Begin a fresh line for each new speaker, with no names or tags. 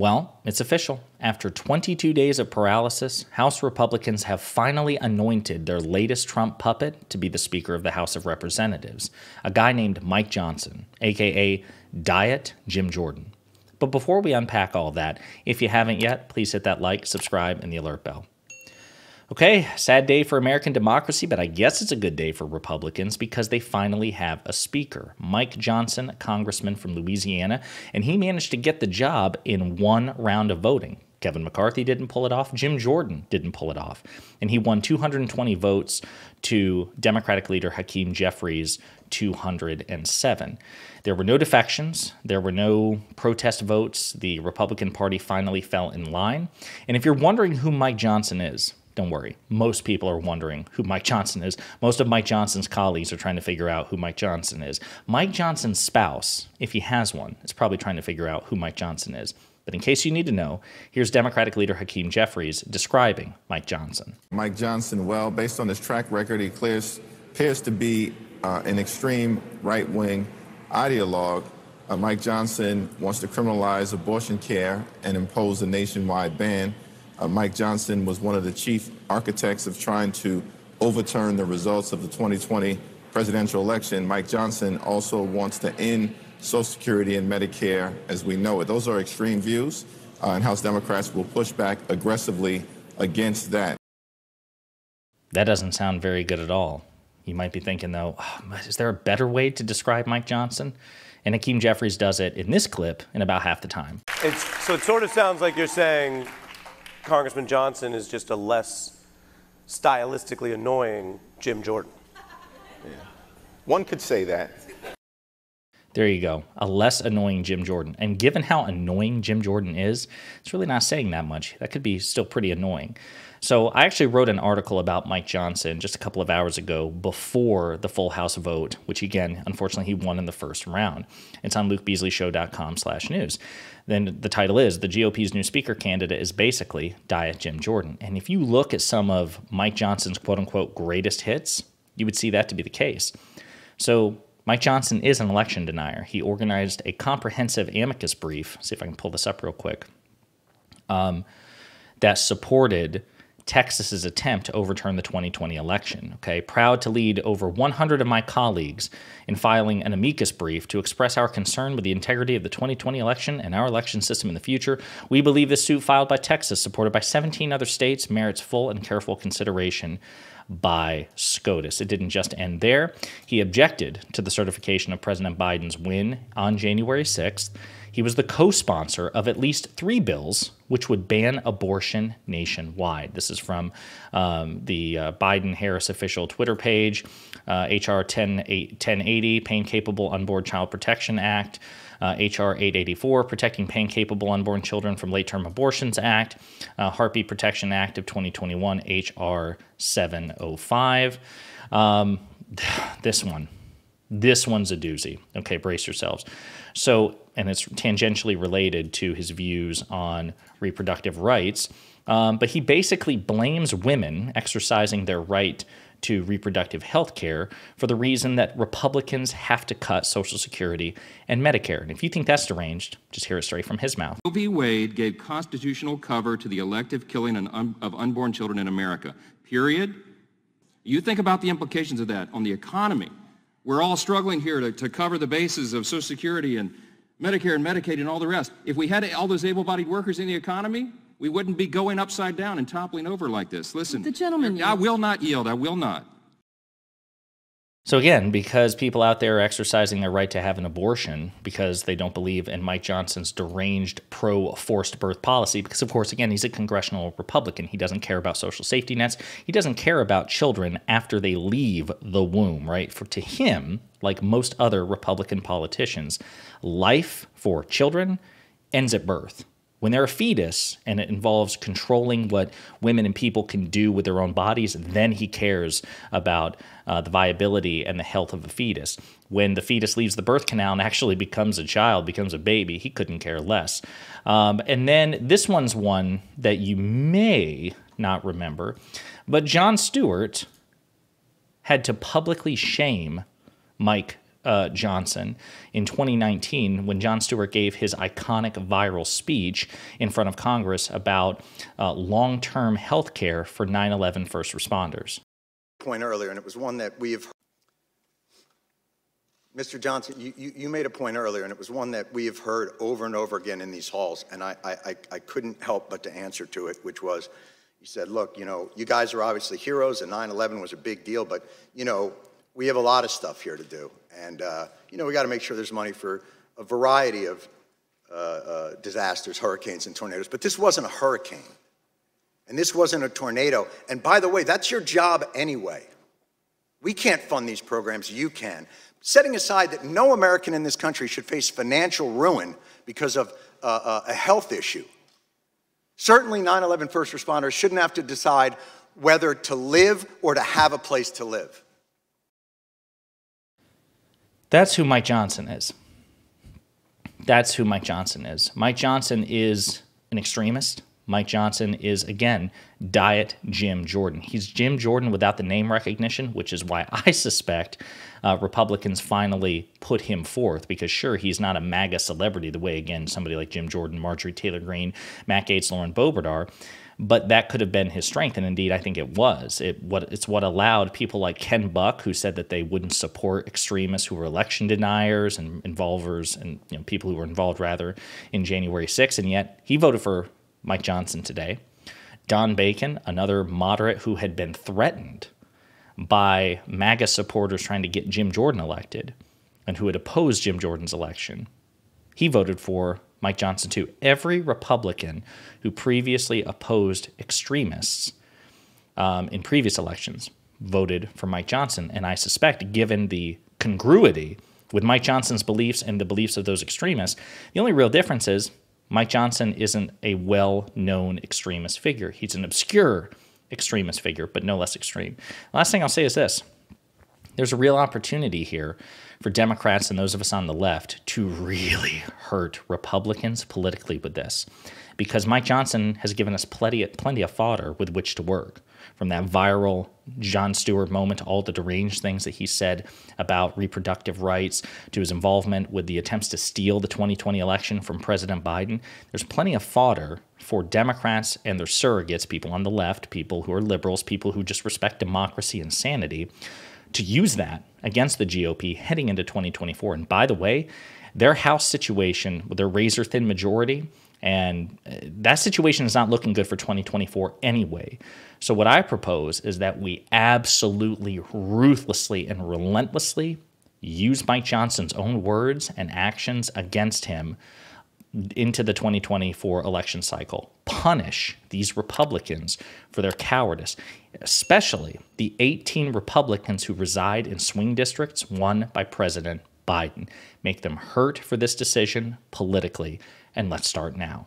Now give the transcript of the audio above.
Well, it's official. After 22 days of paralysis, House Republicans have finally anointed their latest Trump puppet to be the Speaker of the House of Representatives, a guy named Mike Johnson, aka Diet Jim Jordan. But before we unpack all that, if you haven't yet, please hit that like, subscribe, and the alert bell. Okay, sad day for American democracy, but I guess it's a good day for Republicans because they finally have a speaker. Mike Johnson, a congressman from Louisiana, and he managed to get the job in one round of voting. Kevin McCarthy didn't pull it off. Jim Jordan didn't pull it off. And he won 220 votes to Democratic leader Hakeem Jeffries 207. There were no defections, there were no protest votes. The Republican Party finally fell in line. And if you're wondering who Mike Johnson is, don't worry. Most people are wondering who Mike Johnson is. Most of Mike Johnson's colleagues are trying to figure out who Mike Johnson is. Mike Johnson's spouse, if he has one, is probably trying to figure out who Mike Johnson is. But in case you need to know, here's Democratic leader Hakeem Jeffries describing Mike Johnson.
Mike Johnson, well, based on his track record, he clears, appears to be uh, an extreme right wing ideologue. Uh, Mike Johnson wants to criminalize abortion care and impose a nationwide ban. Uh, Mike Johnson was one of the chief architects of trying to overturn the results of the 2020 presidential election. Mike Johnson also wants to end Social Security and Medicare as we know it. Those are extreme views, uh, and House Democrats will push back aggressively against that.
That doesn't sound very good at all. You might be thinking, though, oh, is there a better way to describe Mike Johnson? And Hakeem Jeffries does it in this clip in about half the time.
It's, so it sort of sounds like you're saying Congressman Johnson is just a less stylistically annoying Jim Jordan.
Yeah. One could say that.
There you go. A less annoying Jim Jordan. And given how annoying Jim Jordan is, it's really not saying that much. That could be still pretty annoying. So I actually wrote an article about Mike Johnson just a couple of hours ago before the full House vote, which again, unfortunately, he won in the first round. It's on lukebeasley.show.com slash news. Then the title is The GOP's new speaker candidate is basically Diet Jim Jordan. And if you look at some of Mike Johnson's quote unquote greatest hits, you would see that to be the case. So Mike Johnson is an election denier. He organized a comprehensive amicus brief. See if I can pull this up real quick. Um, that supported Texas's attempt to overturn the 2020 election. Okay, proud to lead over 100 of my colleagues in filing an amicus brief to express our concern with the integrity of the 2020 election and our election system in the future. We believe this suit filed by Texas, supported by 17 other states, merits full and careful consideration by SCOTUS. It didn't just end there. He objected to the certification of President Biden's win on January 6th he was the co sponsor of at least three bills which would ban abortion nationwide. This is from um, the uh, Biden Harris official Twitter page, uh, H.R. 1080, Pain Capable Unborn Child Protection Act. Uh, H.R. 884, Protecting Pain Capable Unborn Children from Late Term Abortions Act, uh, Heartbeat Protection Act of 2021, H.R. 705. Um, this one, this one's a doozy. Okay, brace yourselves. So, and it's tangentially related to his views on reproductive rights. Um, but he basically blames women exercising their right to reproductive health care for the reason that Republicans have to cut Social Security and Medicare. And if you think that's deranged, just hear it straight from his mouth.
Roe v. Wade gave constitutional cover to the elective killing of unborn children in America, period. You think about the implications of that on the economy, we're all struggling here to, to cover the bases of Social Security and Medicare and Medicaid and all the rest. If we had all those able-bodied workers in the economy, we wouldn't be going upside down and toppling over like this. Listen,
the gentleman
I will not yield. I will not.
So, again, because people out there are exercising their right to have an abortion because they don't believe in Mike Johnson's deranged pro forced birth policy, because, of course, again, he's a congressional Republican. He doesn't care about social safety nets. He doesn't care about children after they leave the womb, right? For to him, like most other Republican politicians, life for children ends at birth when they're a fetus and it involves controlling what women and people can do with their own bodies, then he cares about uh, the viability and the health of the fetus. When the fetus leaves the birth canal and actually becomes a child, becomes a baby, he couldn't care less. Um, and then this one's one that you may not remember, but Jon Stewart had to publicly shame Mike uh, Johnson in 2019 when Jon Stewart gave his iconic viral speech in front of Congress about uh, long term health care for 9 11 first responders.
Point earlier, and it was one that we have. Mr. Johnson, you, you, you, made a point earlier, and it was one that we have heard over and over again in these halls, and I, I, I couldn't help but to answer to it, which was, you said, look, you know, you guys are obviously heroes, and 9-11 was a big deal, but, you know, we have a lot of stuff here to do. And, uh, you know, we got to make sure there's money for a variety of uh, uh, disasters, hurricanes and tornadoes. But this wasn't a hurricane. And this wasn't a tornado. And by the way, that's your job anyway. We can't fund these programs, you can. Setting aside that no American in this country should face financial ruin because of uh, uh, a health issue. Certainly 9 11 first responders shouldn't have to decide whether to live or to have a place to live.
That's who Mike Johnson is. That's who Mike Johnson is. Mike Johnson is an extremist. Mike Johnson is, again, Diet Jim Jordan. He's Jim Jordan without the name recognition, which is why I suspect uh, Republicans finally put him forth because, sure, he's not a MAGA celebrity the way, again, somebody like Jim Jordan, Marjorie Taylor Greene, Matt Gaetz, Lauren Boebert are but that could have been his strength, and indeed, I think it was. It what it's what allowed people like Ken Buck, who said that they wouldn't support extremists who were election deniers and involvers, and you know people who were involved rather in January 6th, and yet he voted for Mike Johnson today. Don Bacon, another moderate who had been threatened by MAGA supporters trying to get Jim Jordan elected, and who had opposed Jim Jordan's election, he voted for Mike Johnson too. Every Republican who previously opposed extremists um, in previous elections voted for Mike Johnson. And I suspect, given the congruity with Mike Johnson's beliefs and the beliefs of those extremists, the only real difference is Mike Johnson isn't a well known extremist figure. He's an obscure extremist figure, but no less extreme. Last thing I'll say is this there's a real opportunity here for Democrats and those of us on the left to really hurt Republicans politically with this. Because Mike Johnson has given us plenty, plenty of fodder with which to work. From that viral Jon Stewart moment, all the deranged things that he said about reproductive rights, to his involvement with the attempts to steal the 2020 election from President Biden, there's plenty of fodder for Democrats and their surrogates, people on the left, people who are liberals, people who just respect democracy and sanity, to use that against the GOP heading into 2024. And by the way, their House situation with their razor thin majority, and uh, that situation is not looking good for 2024 anyway. So, what I propose is that we absolutely, ruthlessly, and relentlessly use Mike Johnson's own words and actions against him into the 2024 election cycle. Punish these Republicans for their cowardice, especially the 18 Republicans who reside in swing districts won by President Biden. Make them hurt for this decision politically, and let's start now.